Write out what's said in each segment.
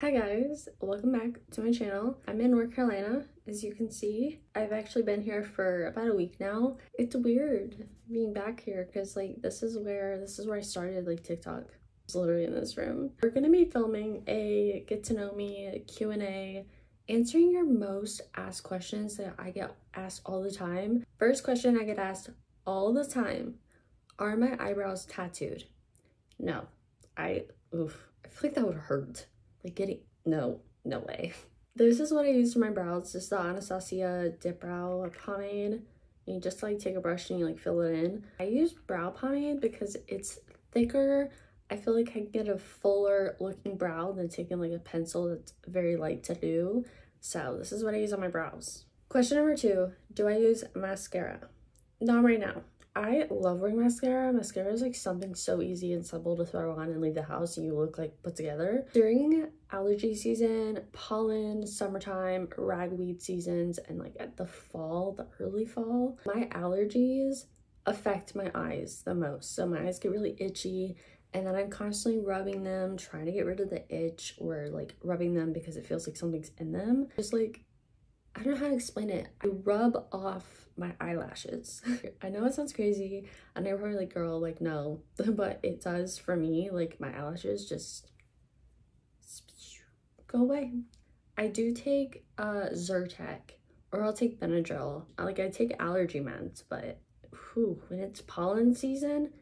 Hi guys, welcome back to my channel. I'm in North Carolina, as you can see. I've actually been here for about a week now. It's weird being back here because like this is where this is where I started like TikTok. It's literally in this room. We're gonna be filming a get to know me Q&A answering your most asked questions that I get asked all the time. First question I get asked all the time, are my eyebrows tattooed? No, I, oof, I feel like that would hurt. Like getting, no, no way. This is what I use for my brows. just the Anastasia Dip Brow Pomade. You just like take a brush and you like fill it in. I use brow pomade because it's thicker. I feel like I get a fuller looking brow than taking like a pencil that's very light to do. So this is what I use on my brows. Question number two, do I use mascara? Not right now. I love wearing mascara. Mascara is like something so easy and simple to throw on and leave the house and you look like put together. During allergy season, pollen, summertime, ragweed seasons, and like at the fall, the early fall, my allergies affect my eyes the most. So my eyes get really itchy and then I'm constantly rubbing them, trying to get rid of the itch or like rubbing them because it feels like something's in them. Just like I don't know how to explain it. I rub off my eyelashes. I know it sounds crazy. I know probably like, girl, like, no. but it does for me. Like, my eyelashes just go away. I do take uh, Zyrtec or I'll take Benadryl. Like, I take allergy meds, but whew, when it's pollen season,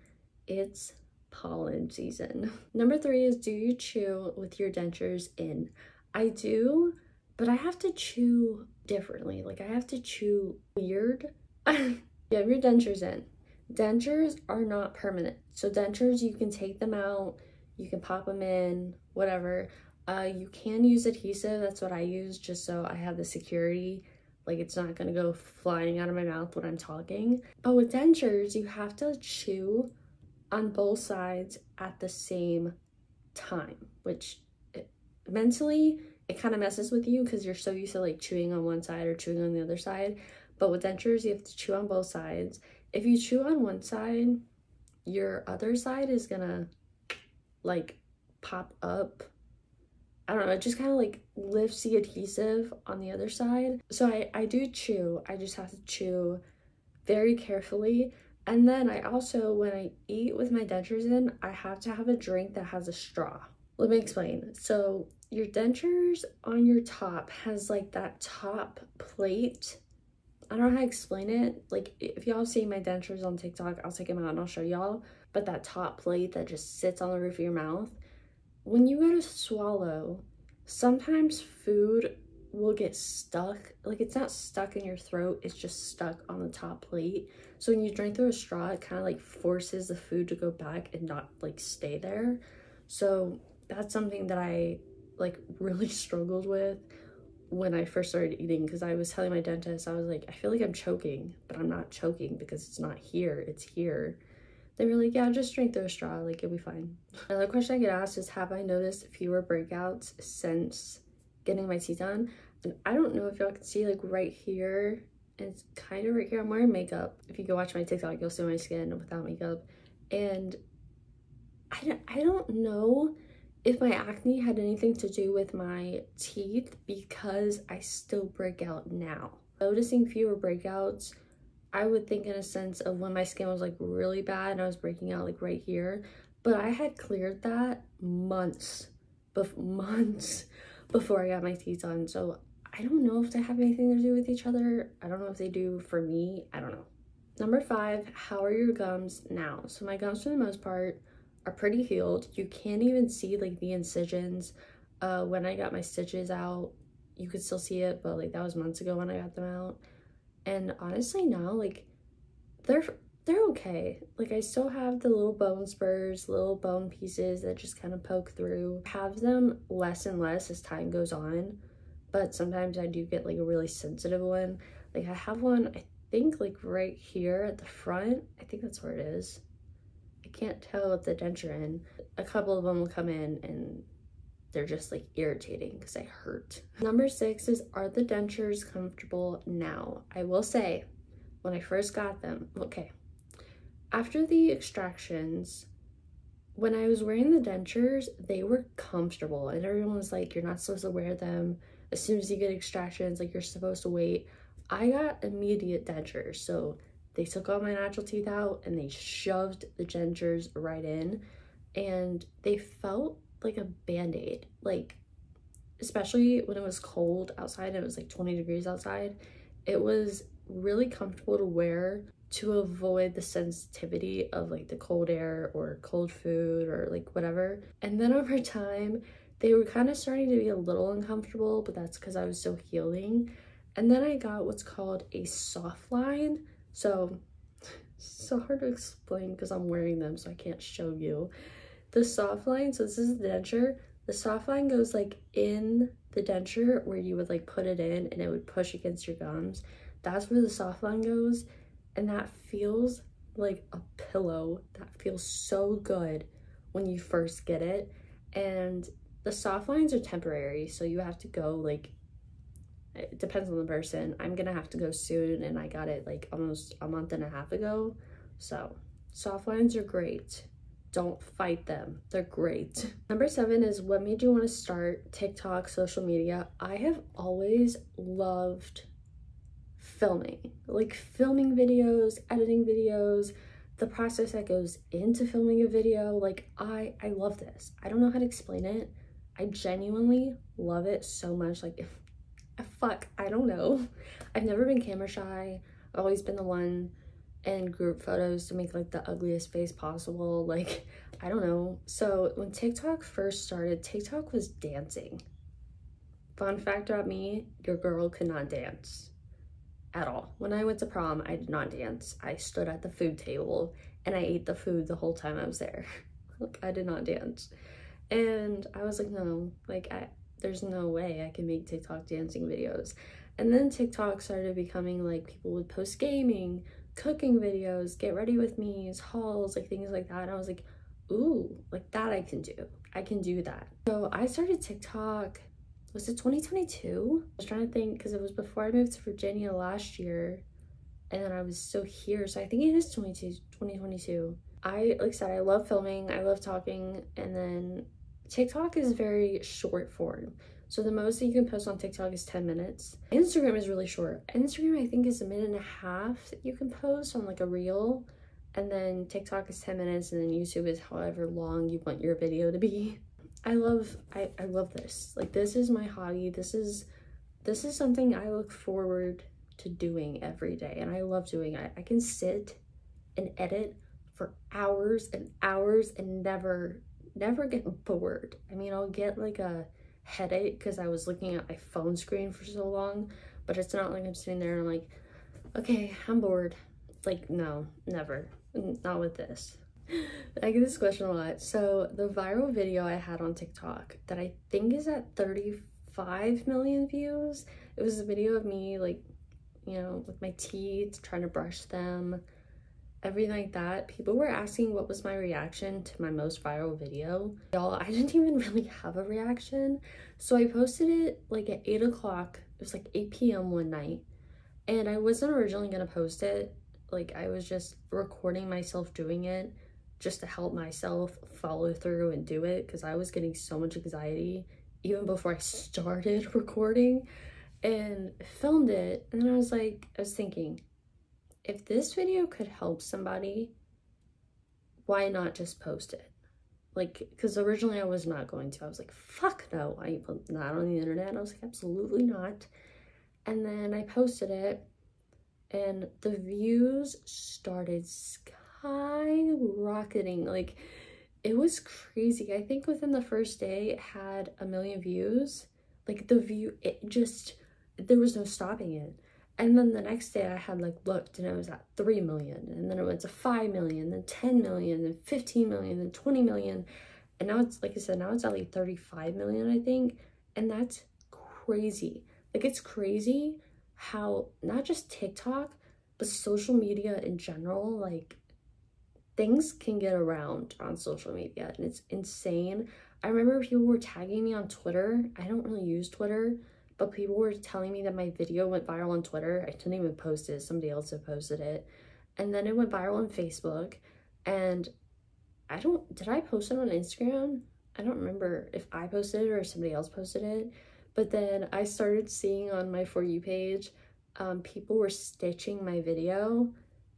it's pollen season. Number three is do you chew with your dentures in? I do, but I have to chew differently. Like I have to chew weird. you have your dentures in. Dentures are not permanent. So dentures, you can take them out, you can pop them in, whatever. Uh, you can use adhesive. That's what I use just so I have the security. Like it's not gonna go flying out of my mouth when I'm talking. But with dentures, you have to chew on both sides at the same time, which it, mentally it kind of messes with you because you're so used to like chewing on one side or chewing on the other side. But with dentures, you have to chew on both sides. If you chew on one side, your other side is gonna like pop up. I don't know, it just kind of like lifts the adhesive on the other side. So I, I do chew, I just have to chew very carefully. And then I also, when I eat with my dentures in, I have to have a drink that has a straw. Let me explain. So your dentures on your top has like that top plate. I don't know how to explain it. Like if y'all see my dentures on TikTok, I'll take them out and I'll show y'all. But that top plate that just sits on the roof of your mouth, when you go to swallow, sometimes food will get stuck. Like it's not stuck in your throat, it's just stuck on the top plate. So when you drink through a straw, it kind of like forces the food to go back and not like stay there. So that's something that I like really struggled with when I first started eating because I was telling my dentist, I was like, I feel like I'm choking, but I'm not choking because it's not here, it's here. They were like, yeah, just drink a straw, like it'll be fine. Another question I get asked is, have I noticed fewer breakouts since getting my teeth done? And I don't know if y'all can see like right here, it's kind of right here, I'm wearing makeup. If you go watch my TikTok, you'll see my skin without makeup. And I don't, I don't know if my acne had anything to do with my teeth because I still break out now. Noticing fewer breakouts, I would think in a sense of when my skin was like really bad and I was breaking out like right here, but I had cleared that months, bef months before I got my teeth done. So I don't know if they have anything to do with each other. I don't know if they do for me. I don't know. Number five, how are your gums now? So my gums for the most part are pretty healed. You can't even see like the incisions. Uh, when I got my stitches out, you could still see it, but like that was months ago when I got them out. And honestly now, like they're they're okay. Like I still have the little bone spurs, little bone pieces that just kind of poke through. have them less and less as time goes on, but sometimes I do get like a really sensitive one. Like I have one, I think like right here at the front. I think that's where it is can't tell if the denture in. A couple of them will come in and they're just like irritating because they hurt. Number six is, are the dentures comfortable now? I will say, when I first got them, okay, after the extractions, when I was wearing the dentures, they were comfortable and everyone was like, you're not supposed to wear them. As soon as you get extractions, like you're supposed to wait. I got immediate dentures. So they took all my natural teeth out and they shoved the dentures right in and they felt like a band-aid. Like, especially when it was cold outside and it was like 20 degrees outside, it was really comfortable to wear to avoid the sensitivity of like the cold air or cold food or like whatever. And then over time, they were kind of starting to be a little uncomfortable, but that's because I was still healing. And then I got what's called a soft line. So, so hard to explain because I'm wearing them, so I can't show you. The soft line, so this is the denture. The soft line goes like in the denture where you would like put it in and it would push against your gums. That's where the soft line goes and that feels like a pillow that feels so good when you first get it and the soft lines are temporary so you have to go like it depends on the person i'm gonna have to go soon and i got it like almost a month and a half ago so soft lines are great don't fight them they're great number seven is what made you want to start tiktok social media i have always loved filming, like filming videos, editing videos, the process that goes into filming a video. Like I, I love this. I don't know how to explain it. I genuinely love it so much. Like if, fuck, I don't know. I've never been camera shy. I've always been the one in group photos to make like the ugliest face possible. Like, I don't know. So when TikTok first started, TikTok was dancing. Fun fact about me, your girl could not dance at all. When I went to prom, I did not dance. I stood at the food table and I ate the food the whole time I was there. like, I did not dance. And I was like, no, like, I, there's no way I can make TikTok dancing videos. And then TikTok started becoming like people would post gaming, cooking videos, get ready with me's, hauls, like things like that. And I was like, ooh, like that I can do. I can do that. So I started TikTok was it 2022? I was trying to think because it was before I moved to Virginia last year and then I was still here. So I think it is 2022. I, like I said, I love filming, I love talking, and then TikTok is very short form. So the most that you can post on TikTok is 10 minutes. Instagram is really short. Instagram, I think, is a minute and a half that you can post on like a reel. And then TikTok is 10 minutes, and then YouTube is however long you want your video to be. I love I, I love this. Like this is my hobby. This is this is something I look forward to doing every day and I love doing I, I can sit and edit for hours and hours and never never get bored. I mean I'll get like a headache because I was looking at my phone screen for so long, but it's not like I'm sitting there and I'm like, okay, I'm bored. Like no, never. Not with this. I get this question a lot. So the viral video I had on TikTok that I think is at 35 million views. It was a video of me like, you know, with my teeth, trying to brush them, everything like that. People were asking what was my reaction to my most viral video. Y'all, I didn't even really have a reaction. So I posted it like at 8 o'clock. It was like 8 p.m. one night. And I wasn't originally going to post it. Like I was just recording myself doing it just to help myself follow through and do it because I was getting so much anxiety even before I started recording and filmed it. And then I was like, I was thinking, if this video could help somebody, why not just post it? Like, because originally I was not going to. I was like, fuck no, I put that on the internet. I was like, absolutely not. And then I posted it and the views started skyrocketing. Like, it was crazy. I think within the first day, it had a million views. Like, the view, it just, there was no stopping it. And then the next day I had like looked and it was at 3 million and then it went to 5 million, then 10 million, then 15 million, then 20 million. And now it's, like I said, now it's at like 35 million, I think. And that's crazy. Like it's crazy how not just TikTok, but social media in general, like things can get around on social media and it's insane. I remember people were tagging me on Twitter. I don't really use Twitter, but people were telling me that my video went viral on Twitter. I didn't even post it. Somebody else had posted it. And then it went viral on Facebook. And I don't, did I post it on Instagram? I don't remember if I posted it or somebody else posted it. But then I started seeing on my For You page, um, people were stitching my video.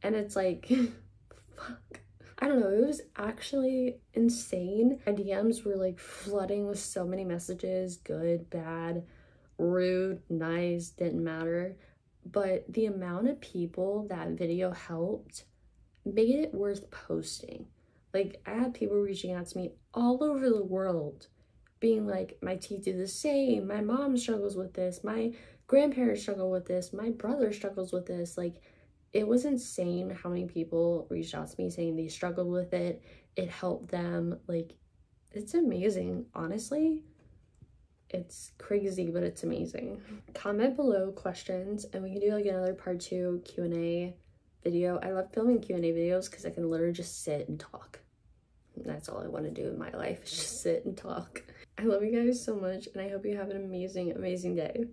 And it's like, fuck. I don't know, it was actually insane. My DMs were like flooding with so many messages good, bad, rude, nice, didn't matter. But the amount of people that video helped made it worth posting. Like, I had people reaching out to me all over the world being like, my teeth do the same, my mom struggles with this, my grandparents struggle with this, my brother struggles with this. Like, it was insane how many people reached out to me saying they struggled with it. It helped them. Like, it's amazing, honestly. It's crazy, but it's amazing. Comment below questions and we can do like another part two Q&A video. I love filming Q&A videos because I can literally just sit and talk. That's all I want to do in my life is just sit and talk. I love you guys so much and I hope you have an amazing, amazing day.